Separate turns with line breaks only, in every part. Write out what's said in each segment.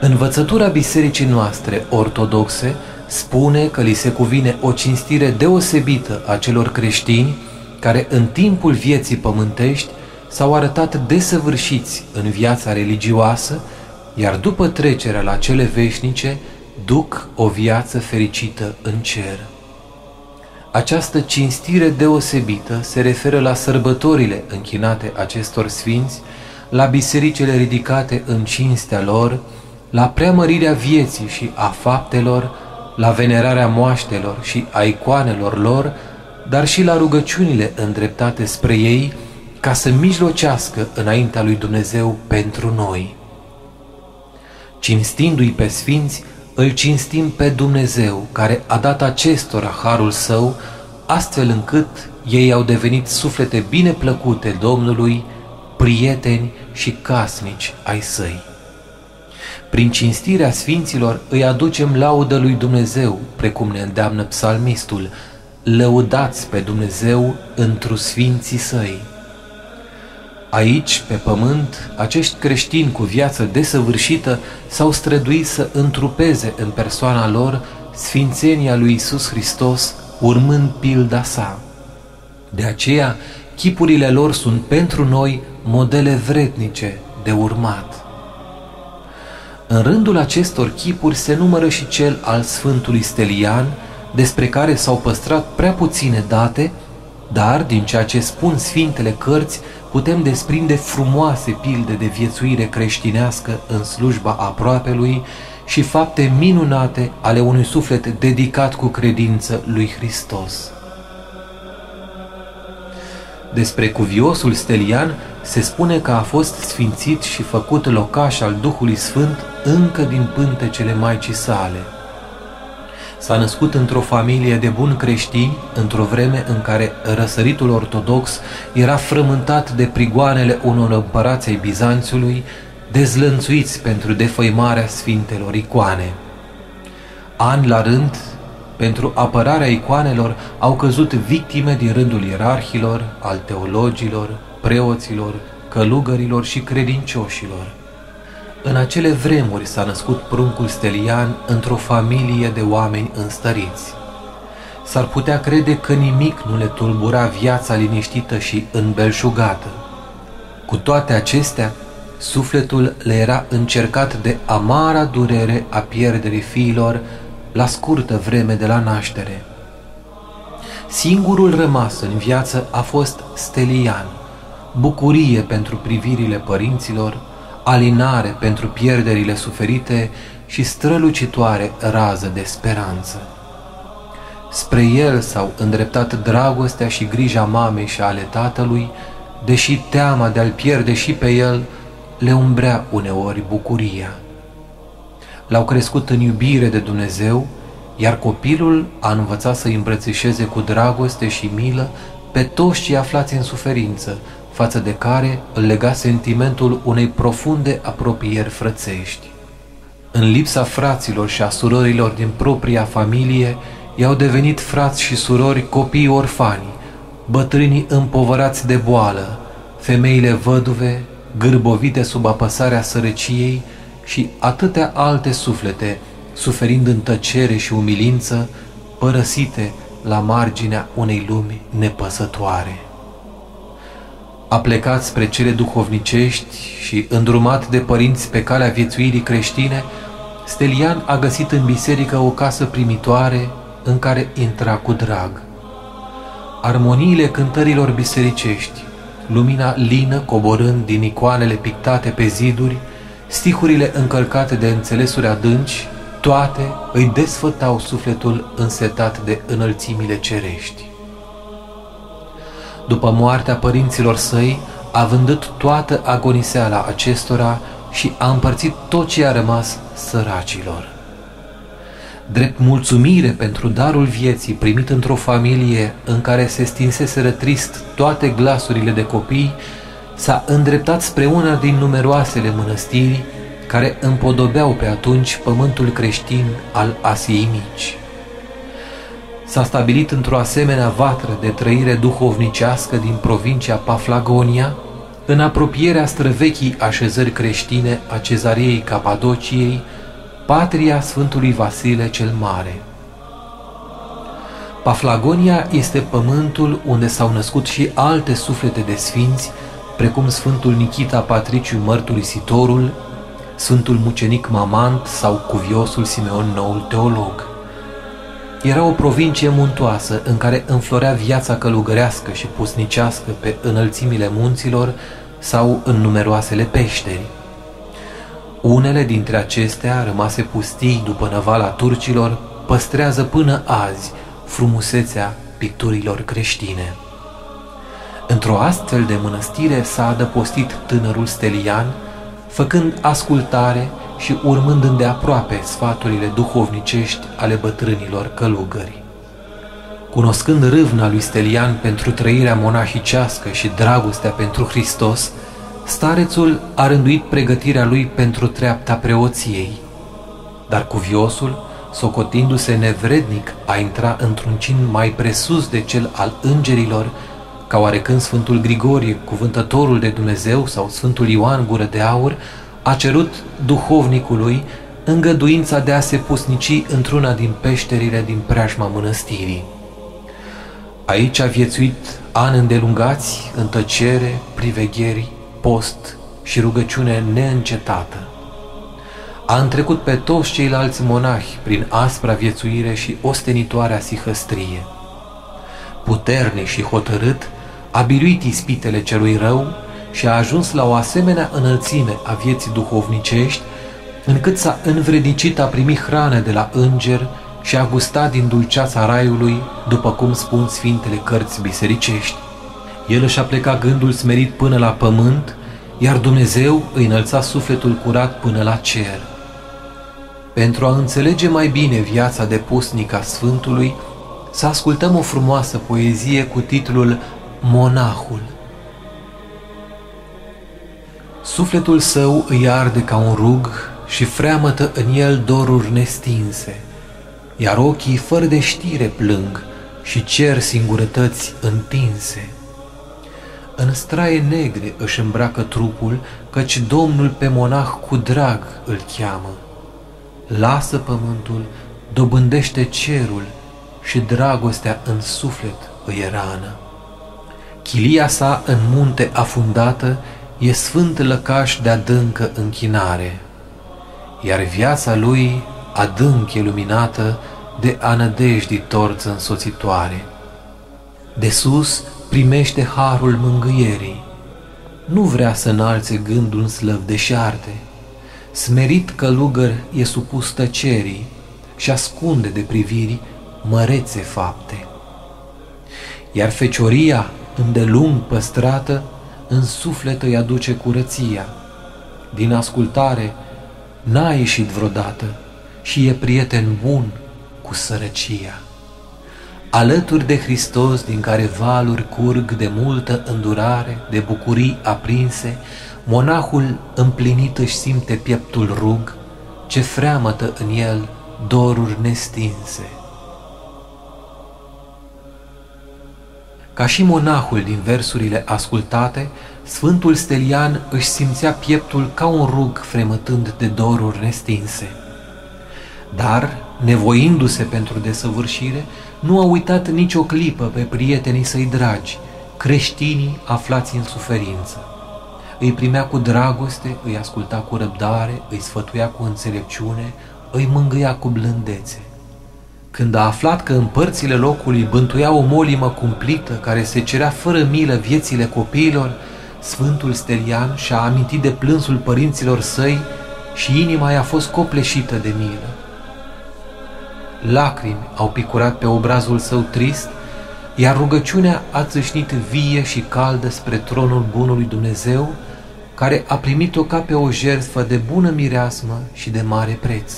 Învățătura bisericii noastre ortodoxe spune că li se cuvine o cinstire deosebită a celor creștini care în timpul vieții pământești s-au arătat desăvârșiți în viața religioasă, iar după trecerea la cele veșnice, duc o viață fericită în cer. Această cinstire deosebită se referă la sărbătorile închinate acestor sfinți, la bisericile ridicate în cinstea lor, la preamărirea vieții și a faptelor, la venerarea moaștelor și a icoanelor lor, dar și la rugăciunile îndreptate spre ei, ca să mijlocească înaintea lui Dumnezeu pentru noi. Cinstindu-i pe sfinți, îl cinstim pe Dumnezeu, care a dat acestora harul său, astfel încât ei au devenit suflete bine plăcute Domnului, prieteni și casnici ai săi. Prin cinstirea sfinților îi aducem laudă lui Dumnezeu, precum ne îndeamnă psalmistul, lăudați pe Dumnezeu întru sfinții săi. Aici, pe pământ, acești creștini cu viață desăvârșită s-au străduit să întrupeze în persoana lor sfințenia lui Isus Hristos, urmând pilda sa. De aceea, chipurile lor sunt pentru noi modele vrednice de urmat. În rândul acestor chipuri se numără și cel al Sfântului Stelian, despre care s-au păstrat prea puține date, dar din ceea ce spun Sfintele Cărți putem desprinde frumoase pilde de viețuire creștinească în slujba aproapelui și fapte minunate ale unui suflet dedicat cu credință lui Hristos. Despre cuviosul Stelian se spune că a fost sfințit și făcut locaș al Duhului Sfânt încă din pântecele Maicii sale. S-a născut într-o familie de buni creștini, într-o vreme în care răsăritul ortodox era frământat de prigoanele unor împărați ai Bizanțului, dezlănțuiți pentru defăimarea sfintelor icoane. An la rând, pentru apărarea icoanelor au căzut victime din rândul ierarhilor, al teologilor, preoților, călugărilor și credincioșilor. În acele vremuri s-a născut pruncul stelian într-o familie de oameni înstăriți. S-ar putea crede că nimic nu le tulbura viața liniștită și înbelșugată. Cu toate acestea, sufletul le era încercat de amara durere a pierderii fiilor la scurtă vreme de la naștere. Singurul rămas în viață a fost Stelian, bucurie pentru privirile părinților, alinare pentru pierderile suferite și strălucitoare rază de speranță. Spre el s-au îndreptat dragostea și grija mamei și ale tatălui, deși teama de a-l pierde și pe el le umbrea uneori bucuria. L-au crescut în iubire de Dumnezeu, iar copilul a învățat să îmbrățișeze cu dragoste și milă pe toți cei aflați în suferință, față de care îl lega sentimentul unei profunde apropieri frățești. În lipsa fraților și a surorilor din propria familie, i-au devenit frați și surori copii orfani, bătrânii împovărați de boală, femeile văduve, gârbovite sub apăsarea sărăciei și atâtea alte suflete, suferind în tăcere și umilință, părăsite la marginea unei lumi nepăsătoare. A plecat spre cele duhovnicești și îndrumat de părinți pe calea viețuirii creștine, Stelian a găsit în biserică o casă primitoare în care intra cu drag. Armoniile cântărilor bisericești, lumina lină coborând din icoanele pictate pe ziduri, stihurile încărcate de înțelesuri adânci, toate îi desfătau sufletul însetat de înălțimile cerești. După moartea părinților săi, a vândut toată agoniseala acestora și a împărțit tot ce a rămas săracilor. Drept mulțumire pentru darul vieții primit într-o familie în care se stinseseră trist toate glasurile de copii, s-a îndreptat spre una din numeroasele mănăstiri care împodobeau pe atunci pământul creștin al Asiei Mici. S-a stabilit într-o asemenea vatră de trăire duhovnicească din provincia Paflagonia, în apropierea străvechii așezări creștine a cezariei Capadociei, patria Sfântului Vasile cel Mare. Paflagonia este pământul unde s-au născut și alte suflete de sfinți, precum Sfântul Nichita Patriciu Mărturisitorul, Sfântul Mucenic Mamant sau Cuviosul Simeon Noul Teolog. Era o provincie muntoasă în care înflorea viața călugărească și pusnicească pe înălțimile munților sau în numeroasele peșteri. Unele dintre acestea, rămase pustii după năvala turcilor, păstrează până azi frumusețea picturilor creștine. Într-o astfel de mănăstire s-a adăpostit tânărul Stelian, făcând ascultare și urmând îndeaproape sfaturile duhovnicești ale bătrânilor călugări. Cunoscând râvna lui Stelian pentru trăirea monahicească și dragostea pentru Hristos, starețul a rânduit pregătirea lui pentru treapta preoției, dar cuviosul, socotindu-se nevrednic a intra într-un cin mai presus de cel al îngerilor, ca oarecând Sfântul Grigorie, cuvântătorul de Dumnezeu, sau Sfântul Ioan Gură de Aur, a cerut duhovnicului îngăduința de a se pusnici într-una din peșterile din preajma mănăstirii. Aici a viețuit ani îndelungați în tăcere, privegheri, post și rugăciune neîncetată. A întrecut pe toți ceilalți monahi prin aspra viețuire și ostenitoarea sihăstrie. Puternic și hotărât, a biruit ispitele celui rău și a ajuns la o asemenea înălțime a vieții duhovnicești, încât s-a învredicit a primi hrană de la înger și a gustat din dulceața raiului, după cum spun Sfintele Cărți Bisericești. El își a plecat gândul smerit până la pământ, iar Dumnezeu îi înălța sufletul curat până la cer. Pentru a înțelege mai bine viața de pusnic a Sfântului, să ascultăm o frumoasă poezie cu titlul Monahul. Sufletul său îi arde ca un rug și freamătă în el doruri nestinse, iar ochii fără de știre plâng și cer singurătăți întinse. În straie negre își îmbracă trupul, căci Domnul pe monah cu drag îl cheamă. Lasă pământul, dobândește cerul și dragostea în suflet îi rană. Chilia sa în munte afundată e sfânt lăcaș de adâncă închinare, iar viața lui adânc e luminată de anădejdii torță însoțitoare. De sus primește harul mângâierii, nu vrea să înalțe gândul în slăv de șarte. Smerit călugăr e supus tăcerii și ascunde de priviri mărețe fapte. Iar fecioria, îndelung păstrată, în suflet îi aduce curăția. Din ascultare n-a ieșit vreodată și e prieten bun cu sărăcia. Alături de Hristos, din care valuri curg de multă îndurare, de bucurii aprinse, monahul împlinit își simte pieptul rug, ce freamătă în el doruri nestinse. Ca și monahul din versurile ascultate, Sfântul Stelian își simțea pieptul ca un rug fremătând de doruri nestinse. Dar, nevoindu-se pentru desăvârșire, nu a uitat nicio clipă pe prietenii săi dragi, creștinii aflați în suferință. Îi primea cu dragoste, îi asculta cu răbdare, îi sfătuia cu înțelepciune, îi mângâia cu blândețe. Când a aflat că în părțile locului bântuia o molimă cumplită care se cerea fără milă viețile copiilor, Sfântul Stelian și-a amintit de plânsul părinților săi și inima i-a fost copleșită de milă. Lacrimi au picurat pe obrazul său trist, iar rugăciunea a țâșnit vie și caldă spre tronul bunului Dumnezeu, care a primit-o ca pe o jertfă de bună mireasmă și de mare preț.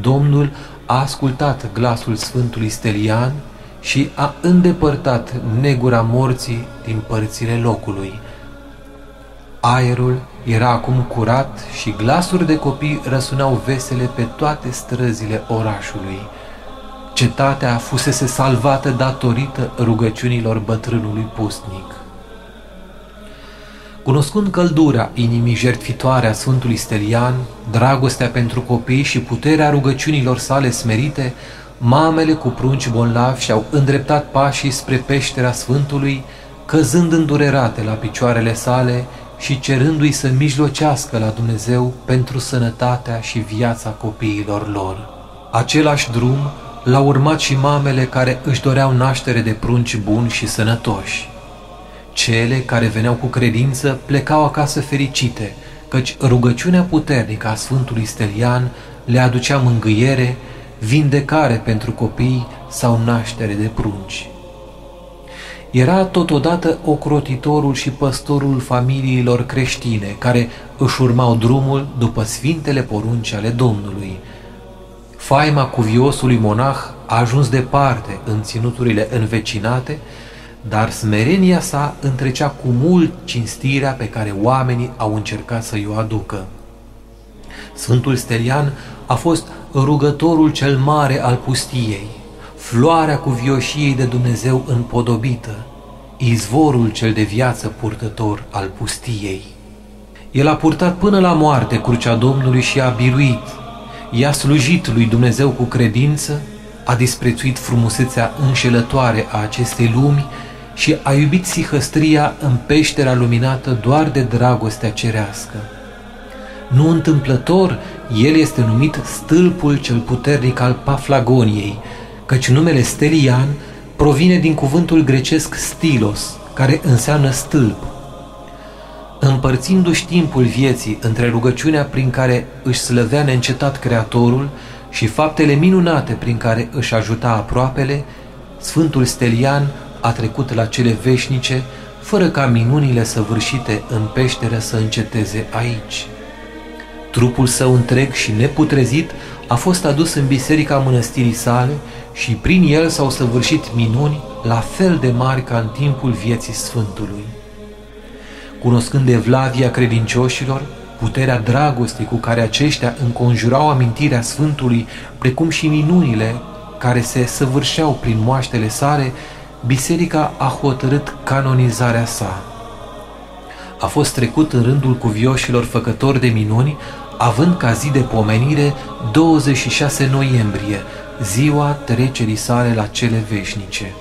Domnul a ascultat glasul Sfântului Stelian și a îndepărtat negura morții din părțile locului. Aerul era acum curat și glasuri de copii răsunau vesele pe toate străzile orașului. Cetatea fusese salvată datorită rugăciunilor bătrânului pustnic. Cunoscând căldura inimii jertfitoare a Sfântului Stelian, dragostea pentru copii și puterea rugăciunilor sale smerite, mamele cu prunci bolnavi și-au îndreptat pașii spre peștera Sfântului, căzând îndurerate la picioarele sale și cerându-i să mijlocească la Dumnezeu pentru sănătatea și viața copiilor lor. Același drum l-au urmat și mamele care își doreau naștere de prunci buni și sănătoși. Cele care veneau cu credință plecau acasă fericite, căci rugăciunea puternică a Sfântului Stelian le aducea mângâiere, vindecare pentru copii sau naștere de prunci. Era totodată ocrotitorul și păstorul familiilor creștine care își urmau drumul după sfintele porunci ale Domnului. Faima cuviosului monah a ajuns departe în ținuturile învecinate, dar smerenia sa întrecea cu mult cinstirea pe care oamenii au încercat să-i o aducă. Sfântul Stelian a fost rugătorul cel mare al pustiei, floarea cuvioșiei de Dumnezeu împodobită, izvorul cel de viață purtător al pustiei. El a purtat până la moarte crucea Domnului și a biruit. I-a slujit lui Dumnezeu cu credință, a disprețuit frumusețea înșelătoare a acestei lumi și a iubit sihăstria în peștera luminată doar de dragostea cerească. Nu întâmplător, el este numit stâlpul cel puternic al Paflagoniei, căci numele Stelian provine din cuvântul grecesc stilos, care înseamnă stâlp. Împărțindu-și timpul vieții între rugăciunea prin care își slăvea neîncetat Creatorul și faptele minunate prin care își ajuta aproapele, Sfântul Stelian a trecut la cele veșnice, fără ca minunile săvârșite în peșteră să înceteze aici. Trupul său întreg și neputrezit a fost adus în biserica mănăstirii sale și prin el s-au săvârșit minuni la fel de mari ca în timpul vieții Sfântului. Cunoscând evlavia credincioșilor, puterea dragostei cu care aceștia înconjurau amintirea Sfântului, precum și minunile care se săvârșeau prin moaștele sale, biserica a hotărât canonizarea sa. A fost trecut în rândul cuvioșilor făcători de minuni, având ca zi de pomenire 26 noiembrie, ziua trecerii sale la cele veșnice.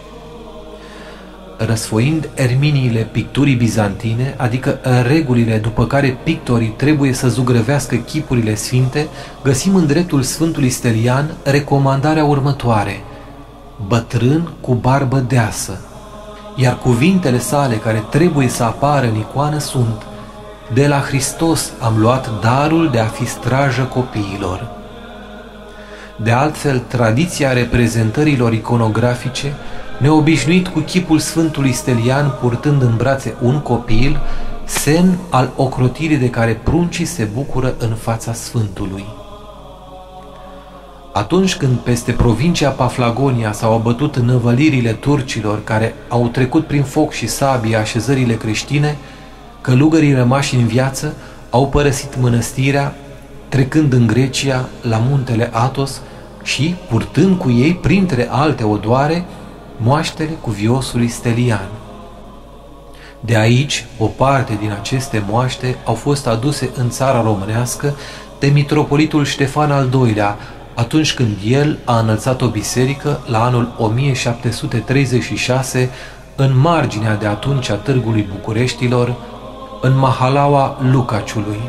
Răsfoind erminiile picturii bizantine, adică regulile după care pictorii trebuie să zugrăvească chipurile sfinte, găsim în dreptul Sfântului Stelian recomandarea următoare – bătrân cu barbă deasă, iar cuvintele sale care trebuie să apară în icoană sunt De la Hristos am luat darul de a fi strajă copiilor. De altfel, tradiția reprezentărilor iconografice neobișnuit cu chipul Sfântului Stelian purtând în brațe un copil, semn al ocrotirii de care pruncii se bucură în fața Sfântului. Atunci când peste provincia Paflagonia s-au abătut năvălirile turcilor care au trecut prin foc și sabie așezările creștine, călugării rămași în viață au părăsit mănăstirea, trecând în Grecia la muntele Atos și purtând cu ei, printre alte odoare, moaștele cuviosului Stelian. De aici, o parte din aceste moaște au fost aduse în țara românească de mitropolitul Ștefan al II-lea, atunci când el a înălțat o biserică la anul 1736 în marginea de atunci a Târgului Bucureștilor, în Mahalaua Lucaciului.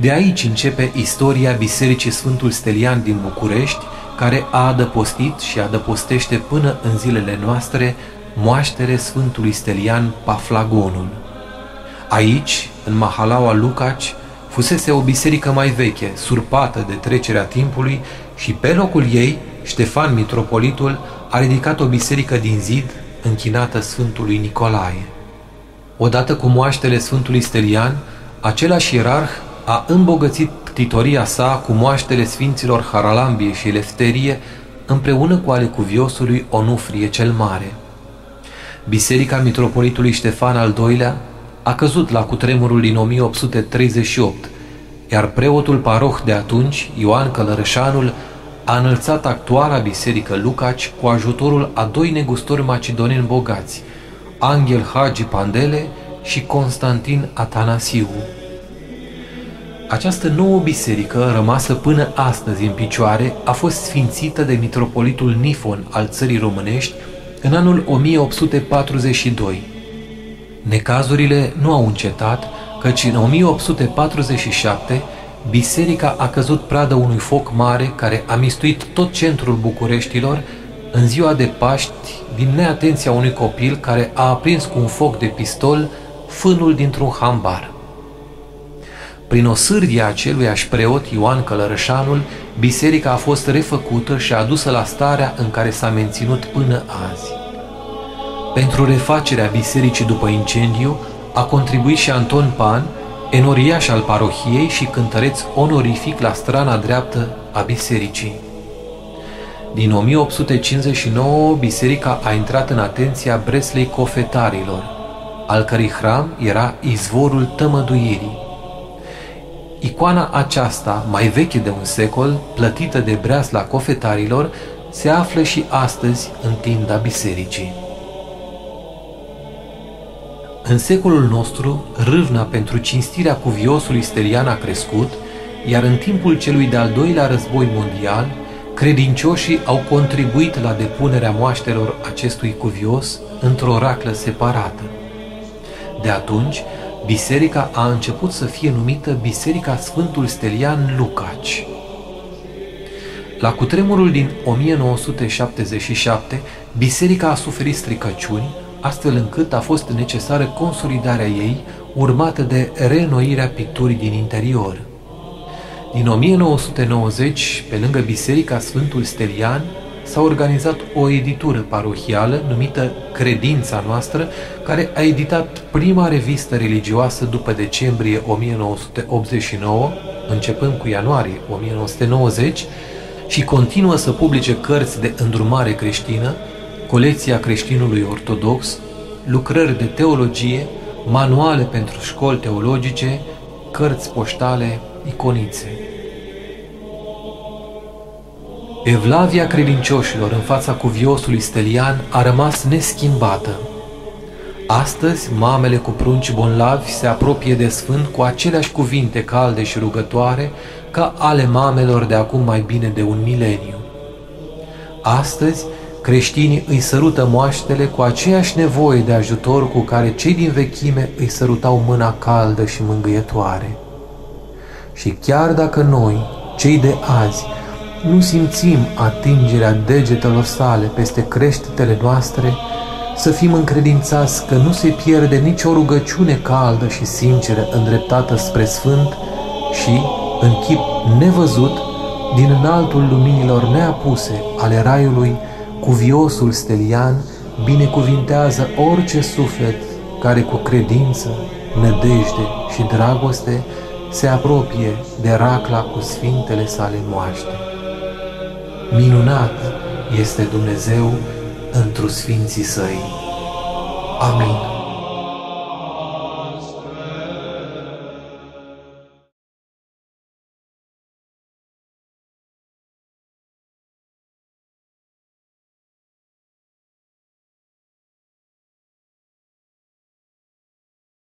De aici începe istoria Bisericii Sfântul Stelian din București, care a adăpostit și adăpostește până în zilele noastre moaștere Sfântului Stelian Paflagonul. Aici, în Mahalaua Lucaci, fusese o biserică mai veche, surpată de trecerea timpului și pe locul ei, Ștefan Mitropolitul a ridicat o biserică din zid închinată Sfântului Nicolae. Odată cu moaștele Sfântului Stelian, același ierarh a îmbogățit titoria sa cu moaștele Sfinților Haralambie și Lefterie împreună cu ale cuviosului Onufrie cel Mare. Biserica Mitropolitului Ștefan al II-lea a căzut la cutremurul din 1838, iar preotul paroh de atunci, Ioan Călărășanul, a înălțat actuala biserică Lucaci cu ajutorul a doi negustori macedoneni bogați, Angel Hagi Pandele și Constantin Atanasiu. Această nouă biserică, rămasă până astăzi în picioare, a fost sfințită de mitropolitul Nifon al țării românești în anul 1842. Necazurile nu au încetat, căci în 1847 biserica a căzut pradă unui foc mare care a mistuit tot centrul Bucureștilor în ziua de Paști din neatenția unui copil care a aprins cu un foc de pistol fânul dintr-un hambar. Prin o sârdie a aceluiași preot Ioan Călărășanul, biserica a fost refăcută și adusă la starea în care s-a menținut până azi. Pentru refacerea bisericii după incendiu a contribuit și Anton Pan, enoriaș al parohiei și cântăreț onorific la strana dreaptă a bisericii. Din 1859, biserica a intrat în atenția Breslei Cofetarilor, al cărei hram era izvorul tămăduirii. Icoana aceasta, mai veche de un secol, plătită de breasla cofetarilor, se află și astăzi în tinda bisericii. În secolul nostru, râvna pentru cinstirea cuviosului stelian a crescut, iar în timpul celui de-al doilea război mondial, credincioșii au contribuit la depunerea moaștelor acestui cuvios într-o raclă separată. De atunci, biserica a început să fie numită Biserica Sfântul Stelian Lucaci. La cutremurul din 1977, biserica a suferit stricăciuni, astfel încât a fost necesară consolidarea ei, urmată de reînnoirea picturii din interior. Din 1990, pe lângă Biserica Sfântul Stelian, s-a organizat o editură parohială numită Credința noastră, care a editat prima revistă religioasă după decembrie 1989, începând cu ianuarie 1990, și continuă să publice cărți de îndrumare creștină, colecția creștinului ortodox, lucrări de teologie, manuale pentru școli teologice, cărți poștale, iconițe. Evlavia credincioșilor în fața cuviosului stelian a rămas neschimbată. Astăzi, mamele cu prunci bonlavi se apropie de sfânt cu aceleași cuvinte calde și rugătoare ca ale mamelor de acum mai bine de un mileniu. Astăzi, creștinii îi sărută moaștele cu aceeași nevoie de ajutor cu care cei din vechime îi sărutau mâna caldă și mângâietoare. Și chiar dacă noi, cei de azi, nu simțim atingerea degetelor sale peste creștetele noastre, să fim încredințați că nu se pierde nicio rugăciune caldă și sinceră îndreptată spre Sfânt și, în chip nevăzut, din înaltul luminilor neapuse ale raiului, cuviosul stelian binecuvintează orice suflet care cu credință, nădejde și dragoste se apropie de racla cu sfintele sale moaște. Minunat este Dumnezeu întru sfinții săi. Amin.